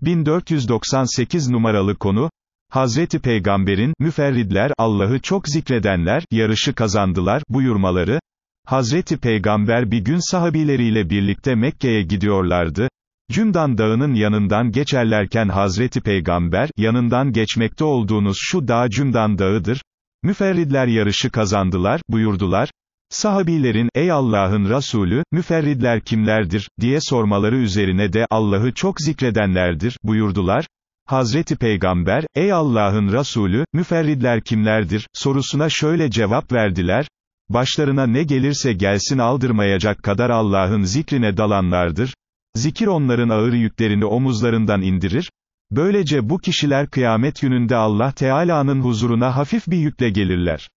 1498 numaralı konu, Hazreti Peygamber'in, müferridler, Allah'ı çok zikredenler, yarışı kazandılar, buyurmaları, Hazreti Peygamber bir gün sahabileriyle birlikte Mekke'ye gidiyorlardı, Cümdan dağının yanından geçerlerken Hazreti Peygamber, yanından geçmekte olduğunuz şu dağ Cümdan dağıdır, müferridler yarışı kazandılar, buyurdular, Sahabilerin, ey Allah'ın Resulü, müferridler kimlerdir, diye sormaları üzerine de, Allah'ı çok zikredenlerdir, buyurdular. Hazreti Peygamber, ey Allah'ın Resulü, müferridler kimlerdir, sorusuna şöyle cevap verdiler, başlarına ne gelirse gelsin aldırmayacak kadar Allah'ın zikrine dalanlardır, zikir onların ağır yüklerini omuzlarından indirir, böylece bu kişiler kıyamet gününde Allah Teala'nın huzuruna hafif bir yükle gelirler.